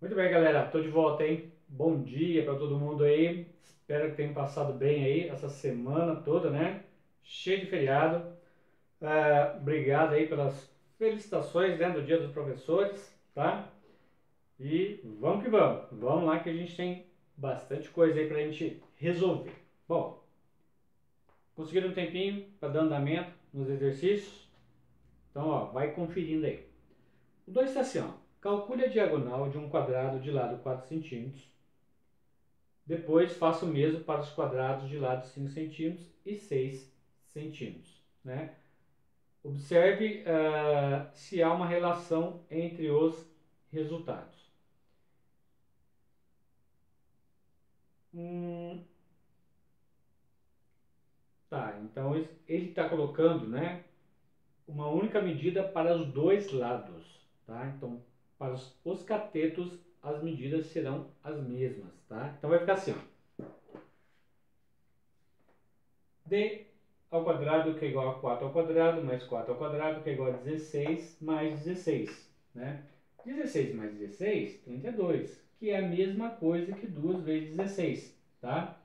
Muito bem, galera. Tô de volta, hein? Bom dia para todo mundo aí. Espero que tenham passado bem aí essa semana toda, né? Cheio de feriado. Uh, obrigado aí pelas felicitações né, do Dia dos Professores, tá? E vamos que vamos. Vamos lá que a gente tem bastante coisa aí pra gente resolver. Bom, conseguiram um tempinho para dar andamento nos exercícios? Então, ó, vai conferindo aí. O 2 está assim, ó. Calcule a diagonal de um quadrado de lado 4 cm. Depois, faça o mesmo para os quadrados de lado 5 cm e 6 cm. Né? Observe uh, se há uma relação entre os resultados. Hum, tá, então ele está colocando né, uma única medida para os dois lados. Tá? Então, para os, os catetos, as medidas serão as mesmas. Tá? Então, vai ficar assim. Ó. D ao quadrado que é igual a 4 ao quadrado, mais 4 ao quadrado que é igual a 16, mais 16. Né? 16 mais 16, 32 que é a mesma coisa que 2 vezes 16, tá?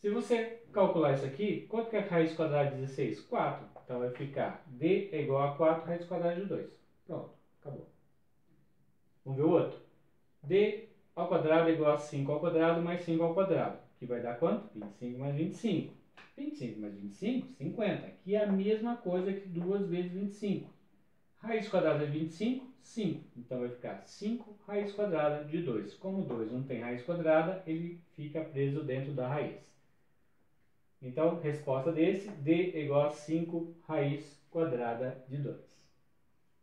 Se você calcular isso aqui, quanto que é raiz quadrada de 16? 4. Então vai ficar d é igual a 4 raiz quadrada de 2. Pronto, acabou. Vamos ver o outro. d ao quadrado é igual a 5 ao quadrado mais 5 ao quadrado, que vai dar quanto? 25 mais 25. 25 mais 25, 50, que é a mesma coisa que 2 vezes 25. Raiz quadrada de 25, 5. Então vai ficar 5 raiz quadrada de 2. Como 2 não tem raiz quadrada, ele fica preso dentro da raiz. Então, resposta desse, D é igual a 5 raiz quadrada de 2.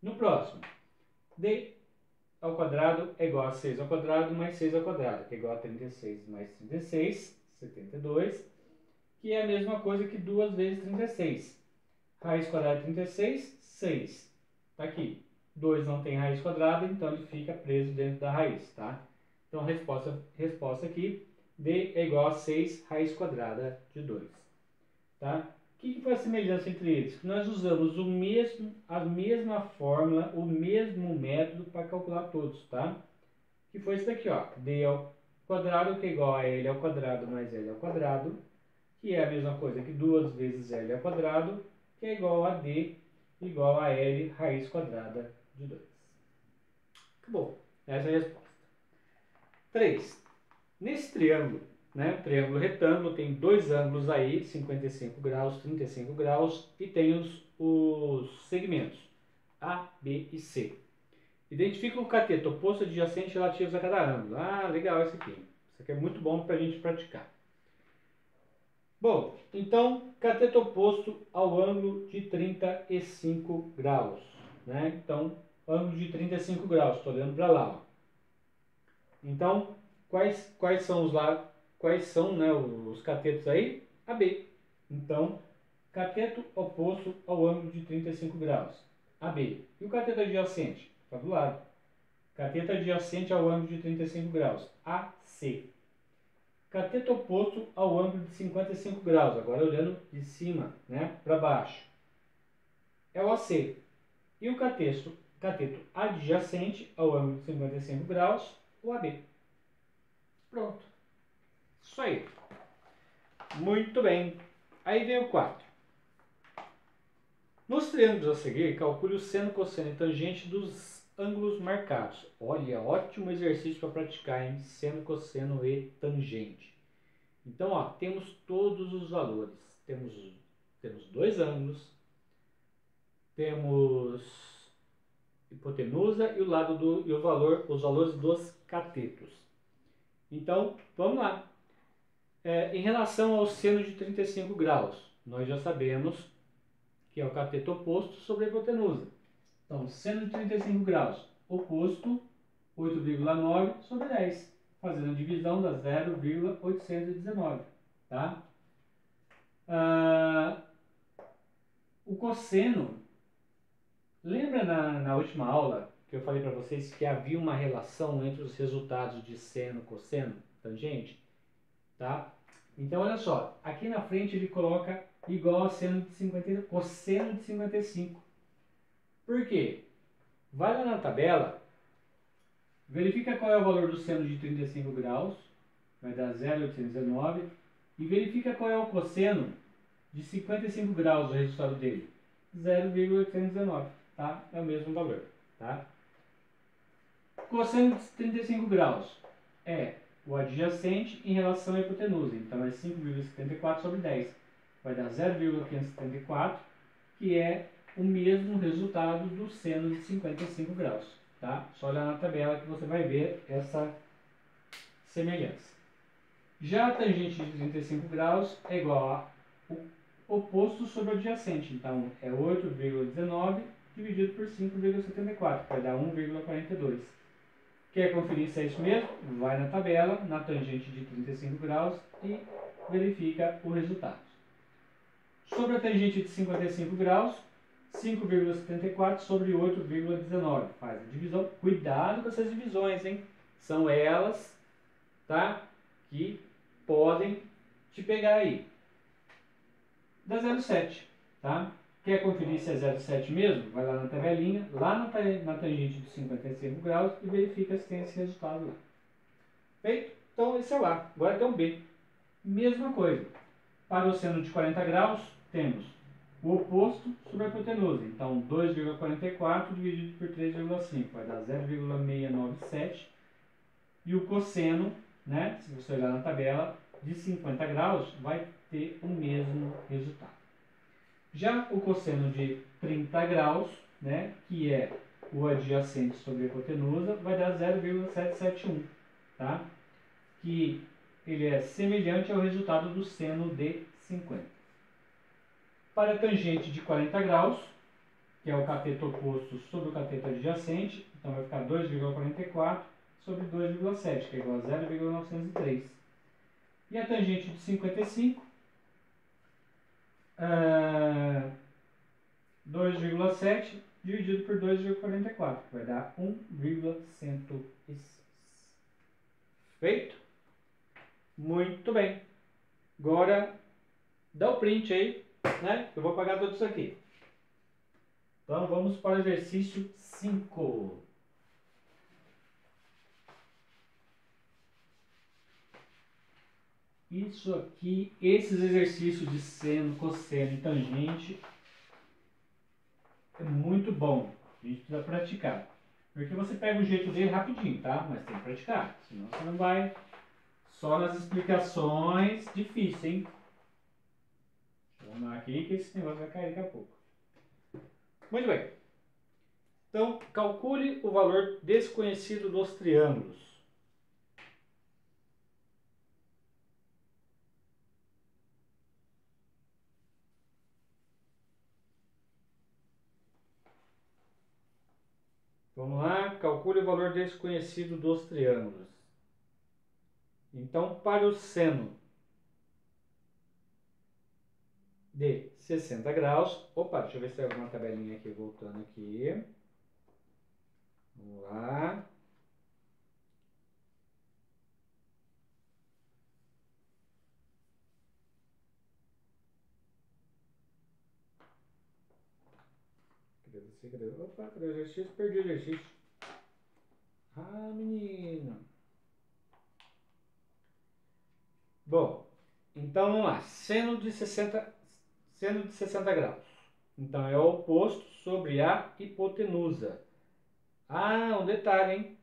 No próximo, D ao quadrado é igual a 6 ao quadrado mais 6 ao quadrado, que é igual a 36 mais 36, 72, que é a mesma coisa que 2 vezes 36. Raiz quadrada de 36, 6. Está aqui. 2 não tem raiz quadrada, então ele fica preso dentro da raiz, tá? Então, resposta, resposta aqui, D é igual a 6 raiz quadrada de 2, tá? Que, que foi a semelhança entre eles? Nós usamos o mesmo, a mesma fórmula, o mesmo método para calcular todos, tá? Que foi isso daqui, ó, D ao quadrado, que é igual a L ao quadrado mais L ao quadrado, que é a mesma coisa que 2 vezes L ao quadrado, que é igual a D igual a L raiz quadrada de 2. Acabou. Essa é a resposta. 3. Nesse triângulo, né, triângulo retângulo, tem dois ângulos aí, 55 graus, 35 graus, e tem os, os segmentos A, B e C. Identifica o cateto oposto adjacente relativos a cada ângulo. Ah, legal esse aqui. Isso aqui é muito bom para a gente praticar. Bom, então, cateto oposto ao ângulo de 35 graus. Né? Então, ângulo de 35 graus, estou olhando para lá. Ó. Então, quais, quais são os lá, quais são né, os catetos aí? AB. Então, cateto oposto ao ângulo de 35 graus, AB. E o cateto adjacente? Está do lado. Cateto adjacente ao ângulo de 35 graus, AC cateto oposto ao ângulo de 55 graus, agora olhando de cima né, para baixo. É o AC. E o cateto, cateto adjacente ao ângulo de 55 graus, o AB. Pronto. Isso aí. Muito bem. Aí vem o 4. Nos triângulos a seguir, calcule o seno, cosseno e tangente dos ângulos marcados. Olha, ótimo exercício para praticar, em Seno, cosseno e tangente. Então, ó, temos todos os valores. Temos, temos dois ângulos, temos hipotenusa e o lado do e o valor, os valores dos catetos. Então, vamos lá. É, em relação ao seno de 35 graus, nós já sabemos que é o cateto oposto sobre a hipotenusa. Então, seno de 35 graus oposto 8,9 sobre 10, fazendo a divisão da 0,819. Tá? Ah, o cosseno, lembra na, na última aula que eu falei para vocês que havia uma relação entre os resultados de seno, cosseno, tangente? Tá? Então, olha só, aqui na frente ele coloca igual a seno de 50, cosseno de 55. Por quê? Vai lá na tabela, Verifica qual é o valor do seno de 35 graus, vai dar 0,819. E verifica qual é o cosseno de 55 graus, o resultado dele. 0,819, tá? É o mesmo valor, tá? Cosseno de 35 graus é o adjacente em relação à hipotenusa. Então, é 5,74 sobre 10. Vai dar 0,574, que é o mesmo resultado do seno de 55 graus. Tá? Só olhar na tabela que você vai ver essa semelhança. Já a tangente de 35 graus é igual ao oposto sobre o adjacente. Então, é 8,19 dividido por 5,74, vai dar 1,42. Quer conferir se é isso mesmo? Vai na tabela, na tangente de 35 graus e verifica o resultado. Sobre a tangente de 55 graus, 5,74 sobre 8,19. Faz a divisão. Cuidado com essas divisões, hein? São elas, tá? Que podem te pegar aí. Dá 0,7, tá? Quer conferir se é 0,7 mesmo? Vai lá na tabelinha, lá na, tangente de 55 graus e verifica se tem esse resultado lá. Feito? Então esse é o A. Agora tem o B. Mesma coisa. Para o seno de 40 graus, temos o oposto sobre a hipotenusa. Então 2,44 dividido por 3,5 vai dar 0,697. E o cosseno, né, se você olhar na tabela, de 50 graus vai ter o mesmo resultado. Já o cosseno de 30 graus, né, que é o adjacente sobre a hipotenusa, vai dar 0,771, tá? Que ele é semelhante ao resultado do seno de 50. Para a tangente de 40 graus, que é o cateto oposto sobre o cateto adjacente, então vai ficar 2,44 sobre 2,7, que é igual a 0,903. E a tangente de 55 uh, 2,7 dividido por 2,44, que vai dar 1,106. Feito? Muito bem. Agora, dá o print aí, né? Eu vou apagar tudo isso aqui. Então, vamos para o exercício 5. Isso aqui, esses exercícios de seno, cosseno e tangente é muito bom. A gente precisa praticar. Porque você pega o jeito dele rapidinho, tá? Mas tem que praticar. Senão você não vai só nas explicações difíceis, hein? Vamos lá aqui que esse negócio vai cair daqui a pouco. Muito bem. Então, calcule o valor desconhecido dos triângulos. Vamos lá, calcule o valor desconhecido dos triângulos. Então, para o seno de 60 graus, opa, deixa eu ver se tem alguma tabelinha aqui, voltando aqui. Vamos lá. Opa, cadê o? Perdi o exercício. Ah, menino. Bom, então vamos lá. Seno de 60, seno de 60 graus. Então é o oposto sobre a hipotenusa. Ah, um detalhe, hein?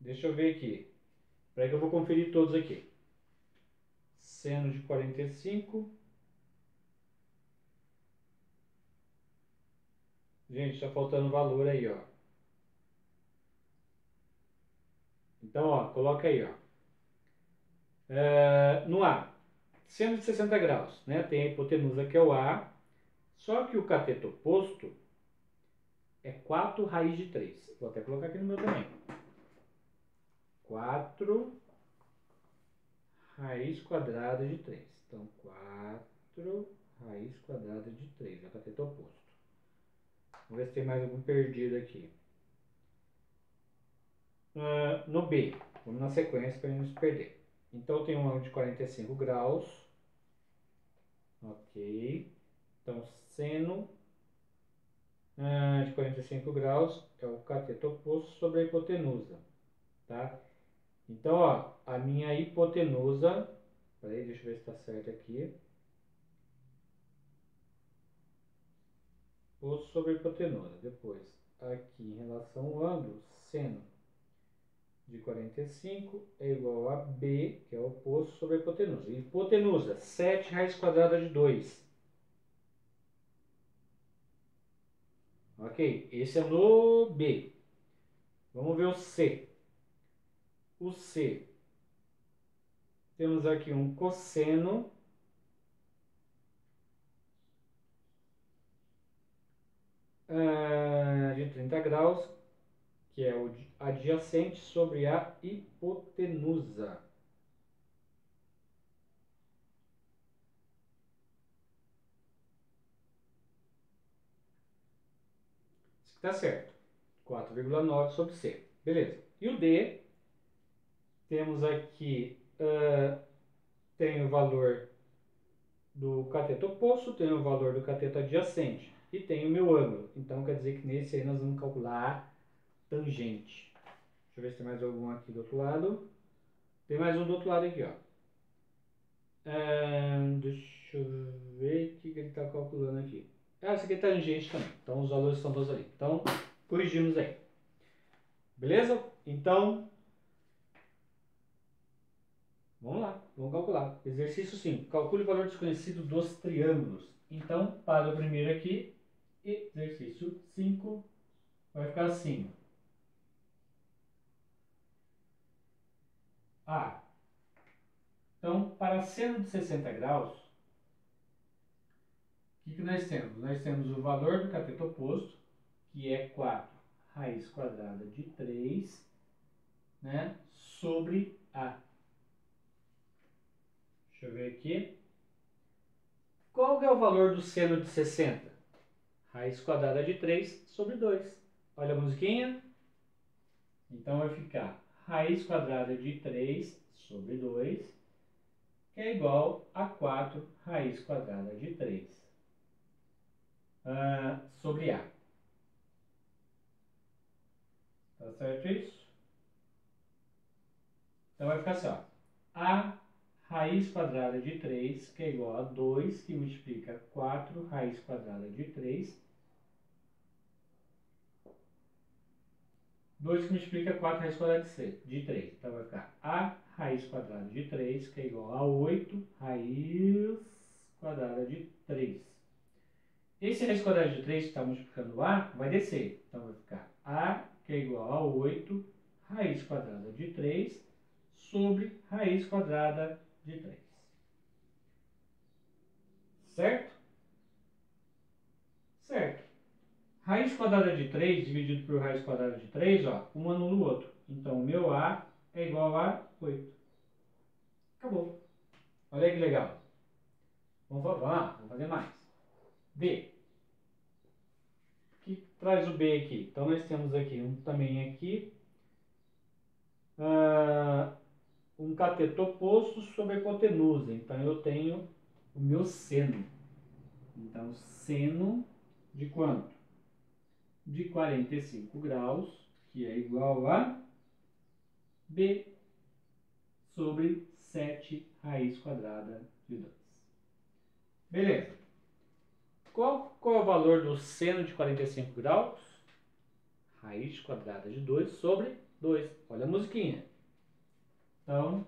Deixa eu ver aqui. Espera que eu vou conferir todos aqui. Seno de 45 Gente, está faltando valor aí, ó. Então, ó, coloca aí, ó. É, no A, seno de 60 graus, né? Tem a hipotenusa que é o A, só que o cateto oposto é 4 raiz de 3. Vou até colocar aqui no meu também. 4 raiz quadrada de 3. Então, 4 raiz quadrada de 3 é o cateto oposto. Vamos ver se tem mais algum perdido aqui. No B, vamos na sequência para não se perder. Então, tem um ângulo de 45 graus. Ok. Então, seno uh, de 45 graus é o cateto oposto sobre a hipotenusa. tá? Então, ó, a minha hipotenusa, peraí, deixa eu ver se está certo aqui. Posto sobre hipotenusa. Depois, aqui em relação ao ângulo, seno de 45 é igual a B, que é o oposto sobre a hipotenusa. Hipotenusa, 7 raiz quadrada de 2. Ok? Esse é no B. Vamos ver o C. O C. Temos aqui um cosseno uh, de 30 graus, que é o adjacente sobre a hipotenusa. Está certo. 4,9 sobre C. Beleza. E o D, temos aqui, uh, tem o valor do cateto oposto, tem o valor do cateto adjacente e tem o meu ângulo. Então, quer dizer que nesse aí nós vamos calcular tangente. Deixa eu ver se tem mais algum aqui do outro lado. Tem mais um do outro lado aqui, ó. Deixa eu ver o que, ele está calculando aqui. Ah, essa aqui é tangente também. Então os valores estão todos ali. Então, corrigimos aí. Beleza? Então, vamos lá, vamos calcular. Exercício 5. Calcule o valor desconhecido dos triângulos. Então, para o primeiro aqui, exercício 5 vai ficar assim. Ah, então, para seno de 60 graus, que, que nós temos? Nós temos o valor do cateto oposto, que é 4 raiz quadrada de 3, né, sobre A. Deixa eu ver aqui. Qual é o valor do seno de 60? Raiz quadrada de 3 sobre 2. Olha a musiquinha. Então vai ficar raiz quadrada de 3 sobre 2, que é igual a 4 raiz quadrada de 3 uh, sobre A. Tá certo isso? Então vai ficar assim, ó. A raiz quadrada de 3, que é igual a 2, que multiplica 4 raiz quadrada de 3. 2 que multiplica 4 raiz quadrada de 3. Então vai ficar A raiz quadrada de 3, que é igual a 8 raiz quadrada de 3. Esse raiz quadrada de 3 que está multiplicando A vai descer. Então vai ficar A, que é igual a 8, raiz quadrada de 3, sobre raiz quadrada de 3. Certo? Certo. Raiz quadrada de 3 dividido por raiz quadrada de 3, ó, um anula o outro. Então, o meu A é igual a 8. Acabou. Olha aí que legal. Vamos, vamos lá, vamos fazer mais. B. O que traz o B aqui? Então, nós temos aqui um também aqui. Uh, um cateto oposto sobre a hipotenusa. Então, eu tenho o meu seno. Então, seno de quanto? De 45 graus, que é igual a B sobre 7 raiz quadrada de 2. Beleza. Qual, qual é o valor do seno de 45 graus? Raiz quadrada de 2 sobre 2. Olha a musiquinha. Então,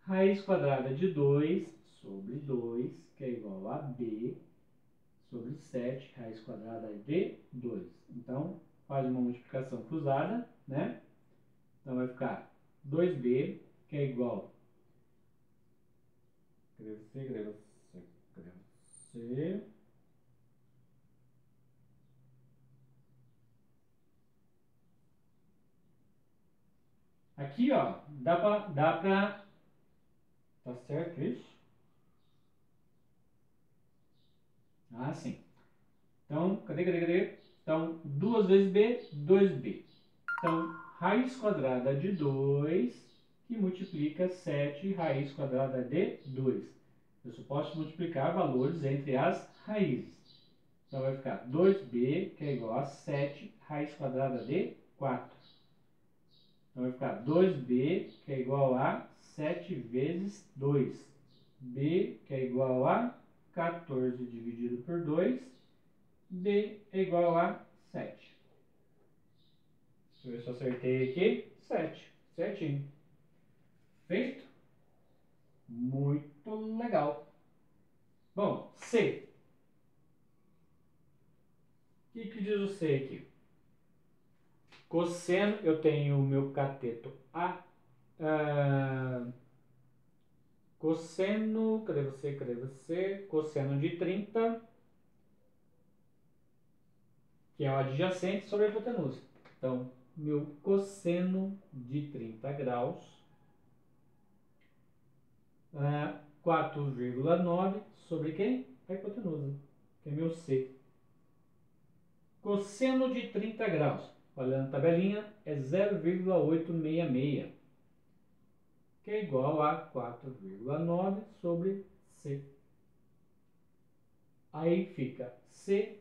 raiz quadrada de 2 sobre 2, que é igual a b sobre 7, raiz quadrada de 2. Então, faz uma multiplicação cruzada, né? Então, vai ficar 2b, que é igual... Escreva C, escreva C, escreva C... Aqui, ó, dá pra, dá pra... Tá certo isso? Ah, sim. Então, cadê, cadê, cadê? Então, 2 vezes B, 2B. Então, raiz quadrada de 2, que multiplica 7 raiz quadrada de 2. Eu só posso multiplicar valores entre as raízes. Então, vai ficar 2B, que é igual a 7 raiz quadrada de 4. Então vai ficar 2b, que é igual a 7 vezes 2. b, que é igual a 14 dividido por 2. b é igual a 7. Deixa eu ver se eu acertei aqui. 7. Certinho. Feito? Muito legal. Bom, C. O que, que diz o C aqui? Cosseno, eu tenho o meu cateto A. Uh, cosseno, cadê você, cadê você? Cosseno de 30, que é o adjacente sobre a hipotenusa. Então, meu cosseno de 30 graus, ah, 4,9 sobre quem? A hipotenusa, que é meu C. Cosseno de 30 graus, olhando a tabelinha, é 0,866, que é igual a 4,9 sobre C. Aí fica C,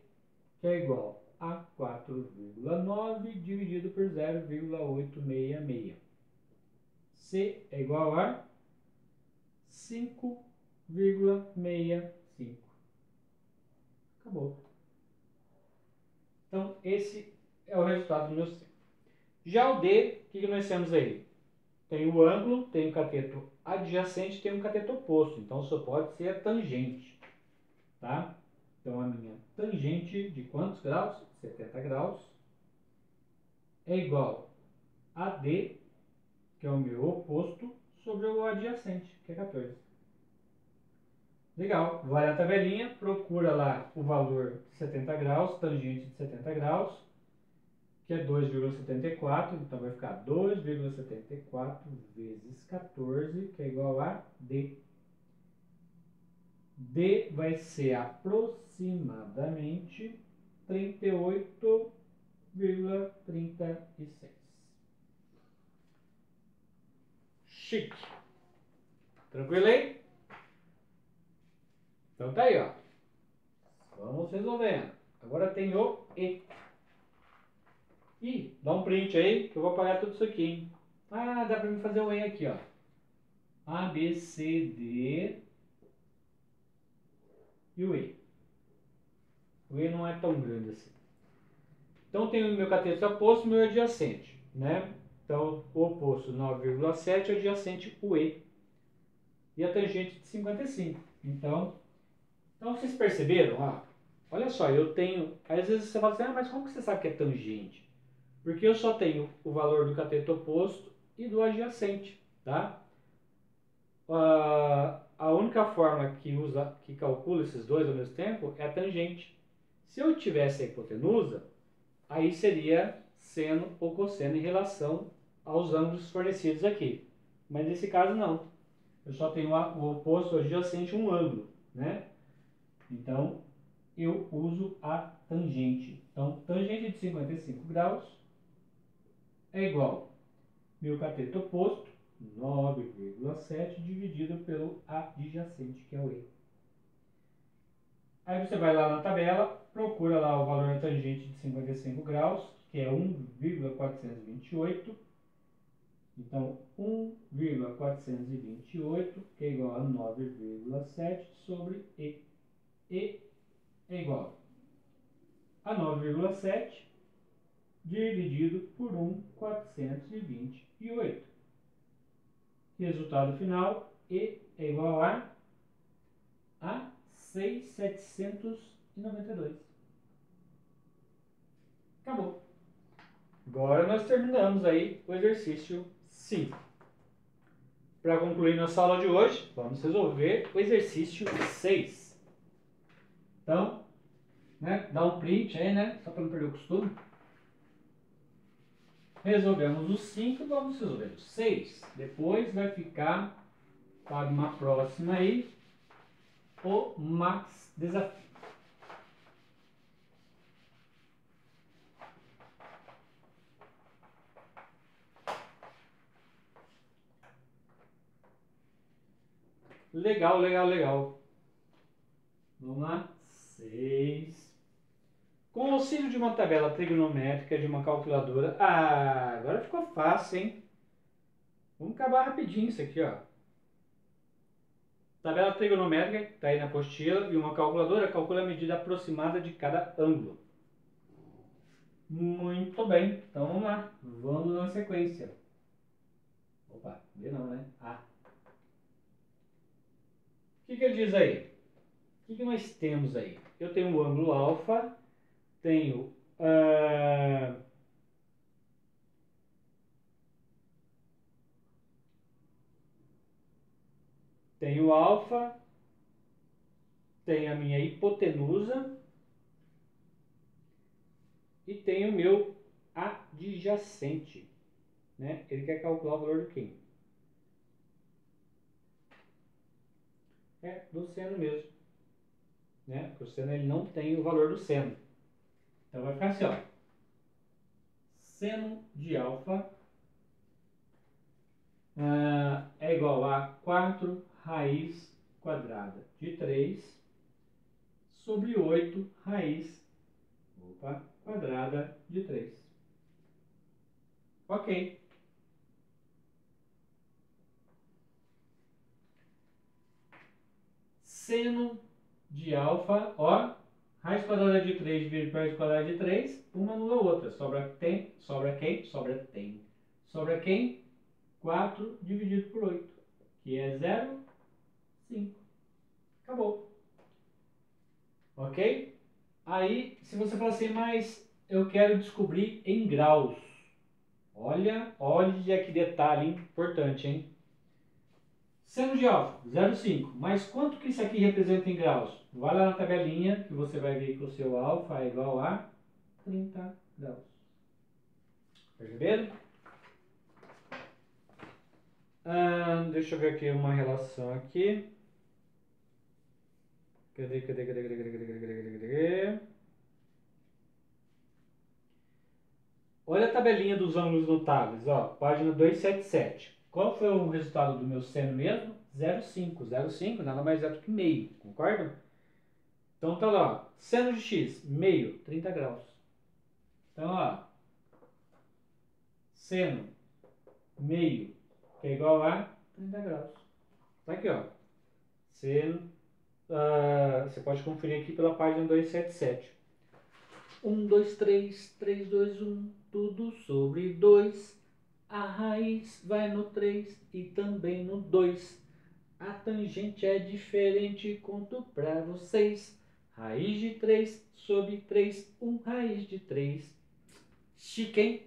que é igual a 4,9 dividido por 0,866. C é igual a 5,65. Acabou. Então, esse é o resultado do meu C. Já o D, o que, nós temos aí? Tem o ângulo, tem o cateto adjacente, tem o cateto oposto. Então, só pode ser a tangente. Tá? Então, a minha tangente de quantos graus? 70 graus. É igual a D, que é o meu oposto, sobre o adjacente, que é 14. Legal. Vai a tabelinha, procura lá o valor de 70 graus, tangente de 70 graus, que é 2,74, então vai ficar 2,74 vezes 14, que é igual a D. D vai ser aproximadamente 38,36. Chique. Tranquilo aí? Então tá aí, ó. Vamos resolvendo. Agora tem o E. Ih, dá um print aí que eu vou apagar tudo isso aqui, hein? Ah, dá pra mim fazer o E aqui, ó. A, B, C, D e o E. O E não é tão grande assim. Então tem o meu cateto oposto e meu adjacente, né? Então o oposto 9,7 adjacente o E. E a tangente de 55. Então, então vocês perceberam? Ah, olha só, eu tenho... Às vezes você fala assim, ah, mas como que você sabe que é tangente? Porque eu só tenho o valor do cateto oposto e do adjacente, tá? Uh, a única forma que, usa, que calcula esses dois ao mesmo tempo é a tangente. Se eu tivesse a hipotenusa, aí seria seno ou cosseno em relação aos ângulos fornecidos aqui. Mas nesse caso não. Eu só tenho o oposto adjacente um ângulo, né? Então, eu uso a tangente. Então, tangente de 55 graus é igual meu cateto oposto, 9,7 dividido pelo adjacente, que é o E. Aí você vai lá na tabela, procura lá o valor da tangente de 55 graus, que é 1,428. Então, 1,428, que é igual a 9,7 sobre E. E é igual a 9,7 dividido por 1,428. Resultado final, E é igual a, a 6,792. Acabou. Agora nós terminamos aí o exercício 5. Para concluir nossa aula de hoje, vamos resolver o exercício 6. Então, né, dá um print aí, né, só para não perder o costume. Resolvemos o 5, vamos resolver o 6. Depois vai ficar para uma próxima aí o Max Desafio. Legal, legal, legal. Vamos lá. 6. Com o auxílio de uma tabela trigonométrica de uma calculadora. Ah, agora ficou fácil, hein? Vamos acabar rapidinho isso aqui, ó. Tabela trigonométrica, está aí na apostila, e uma calculadora calcula a medida aproximada de cada ângulo. Muito bem, então vamos lá, vamos na sequência. Opa, B não, né? A. O que, que ele diz aí? O que, que nós temos aí? Eu tenho o ângulo alfa, tenho... Uh, tenho alfa, tenho a minha hipotenusa e tenho o meu adjacente. Né? Ele quer calcular o valor do quem? É, do seno mesmo. Né? Porque o seno ele não tem o valor do seno. Então vai ficar assim, ó. Seno de alfa uh, é igual a 4 raiz quadrada de 3 sobre 8 raiz opa, quadrada de 3. Ok. Seno de alfa, ó, raiz quadrada de 3 dividido raiz quadrada de 3, uma anula a outra. Sobra, tem, sobra quem? Sobra tem. Sobra quem? 4 dividido por 8, que é 0 5. Acabou. Ok? Aí, se você falar assim, mas eu quero descobrir em graus. Olha, olha que detalhe importante, hein? Seno de alfa, 0,5. Mas quanto que isso aqui representa em graus? Vai lá na tabelinha que você vai ver que o seu alfa é igual a 30 graus. Perceberam? Ah, deixa eu ver aqui uma relação aqui. Cadê, cadê, cadê, cadê, cadê, cadê, cadê, cadê, cadê? Olha a tabelinha dos ângulos notáveis, ó, página 277. Qual foi o resultado do meu seno mesmo? 0,5. 0,5 nada mais é do que meio, concordam? Então tá lá, seno de x, meio, 30 graus. Então, ó, seno, meio, que é igual a 30 graus. Tá aqui, ó. Seno Uh, você pode conferir aqui pela página 277. 1, 2, 3, 3, 2, 1, tudo sobre 2. A raiz vai no 3 e também no 2. A tangente é diferente, conto pra vocês. Raiz de 3 sobre 3, 1 raiz de 3. Chique, hein?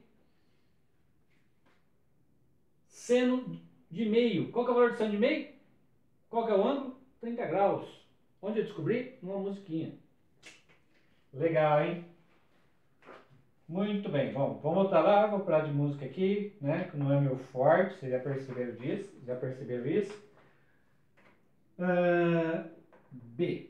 Seno de meio. Qual é o valor do seno de meio? Qual é o ângulo? 30 graus. Onde eu descobri? Numa musiquinha. Legal, hein? Muito bem. Bom, vamos voltar lá, vou parar de música aqui, né? Que não é meu forte, vocês já perceberam disso? Já perceberam isso? Uh, B.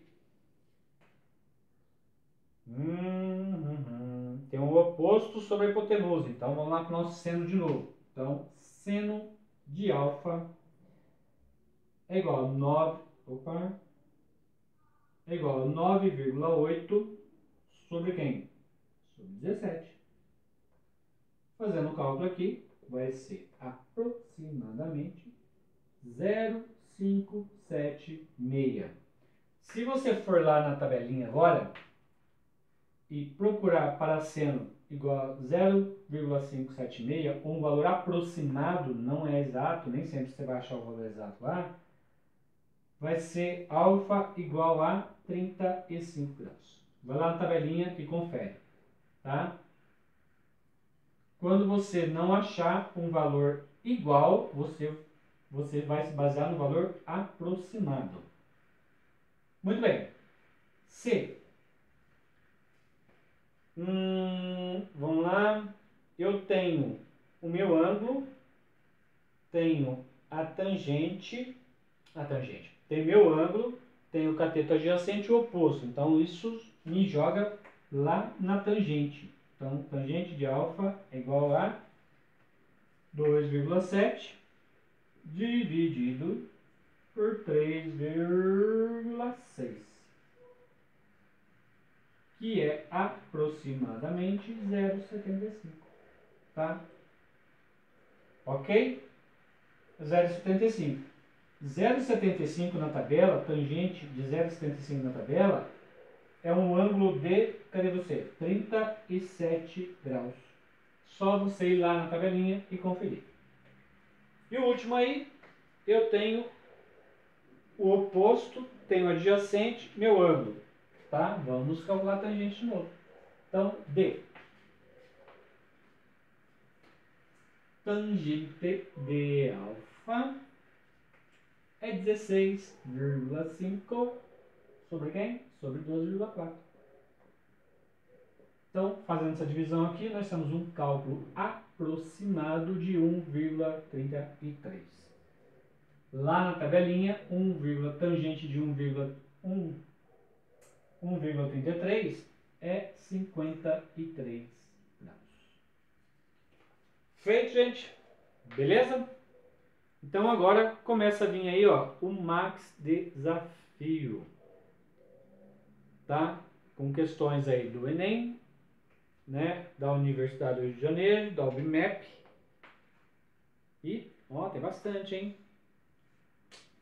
Hum, hum, hum. Tem um oposto sobre a hipotenusa. Então vamos lá para o nosso seno de novo. Então, seno de alfa é igual a 9. Opa, é igual a 9,8 sobre quem? Sobre 17. Fazendo o cálculo aqui, vai ser aproximadamente 0,576. Se você for lá na tabelinha agora e procurar para seno igual a 0,576, um valor aproximado, não é exato, nem sempre você vai achar o valor exato lá, vai ser alfa igual a 35 graus. Vai lá na tabelinha e confere, tá? Quando você não achar um valor igual, você, você vai se basear no valor aproximado. Muito bem. C. Hum, vamos lá. Eu tenho o meu ângulo, tenho a tangente, a tangente, tem meu ângulo, tem o cateto adjacente e o oposto. Então, isso me joga lá na tangente. Então, tangente de alfa é igual a 2,7 dividido por 3,6, que é aproximadamente 0,75, tá? Ok? 0,75. 0,75 na tabela, tangente de 0,75 na tabela, é um ângulo de, cadê você? 37 graus. Só você ir lá na tabelinha e conferir. E o último aí, eu tenho o oposto, tenho adjacente, meu ângulo. Tá? Vamos calcular a tangente de novo. Então, D. Tangente de alfa é 16,5 sobre quem? Sobre 12,4. Então, fazendo essa divisão aqui, nós temos um cálculo aproximado de 1,33. Lá na tabelinha, 1, tangente de 1,33 é 53 graus. Feito, gente? Beleza? Então agora começa a vir aí, ó, o Max Desafio. Tá? Com questões aí do Enem, né, da Universidade do Rio de Janeiro, da UBMAP. E, ó, tem bastante, hein?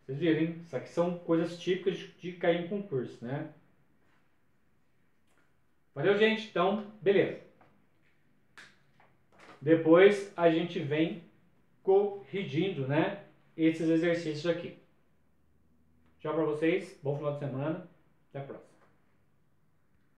Vocês viram, hein? Isso aqui são coisas típicas de, de cair em concurso, né? Valeu, gente? Então, beleza. Depois a gente vem corrigindo, né? Esses exercícios aqui. Tchau para vocês. Bom final de semana. Até a próxima.